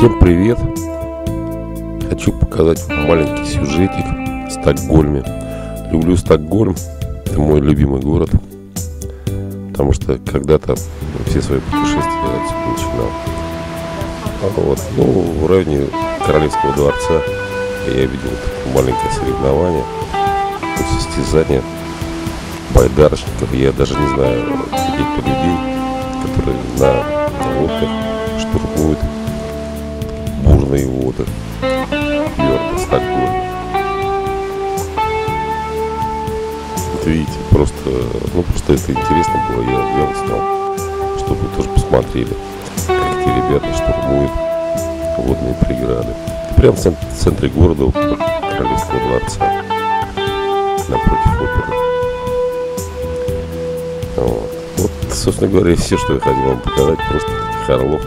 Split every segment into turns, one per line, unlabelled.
Всем привет! Хочу показать маленький сюжетик в Стокгольме. Люблю Стокгольм, это мой любимый город, потому что когда-то все свои путешествия отсюда начинал. А вот, ну, в районе Королевского дворца я видел такое маленькое соревнование, состязание байдарочников. Я даже не знаю каких-то людей, которые на лодках штурмуют воды Йорка, Стокгольма. Вот видите, просто, ну просто это интересно было, я взял, снял, чтобы вы тоже посмотрели, как эти ребята штурмуют водные преграды. Прямо в центре, города, вот, Королевского дворца, напротив оперы. Вот. вот, собственно говоря, все, что я хотел вам показать, просто таких орлов,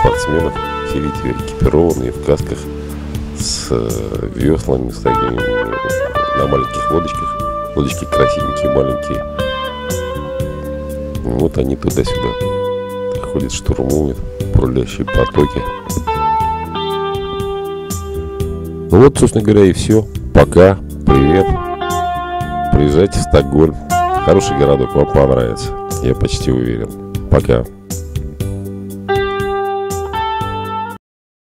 спортсменов, все видите, экипированные в касках с э, веслами, с такими на маленьких лодочках. Лодочки красивенькие, маленькие. Вот они туда-сюда ходят, штурмуют бурлящие потоки. Ну вот, собственно говоря, и все. Пока. Привет. Приезжайте в Стокгольм. Хороший городок, вам понравится. Я почти уверен. Пока.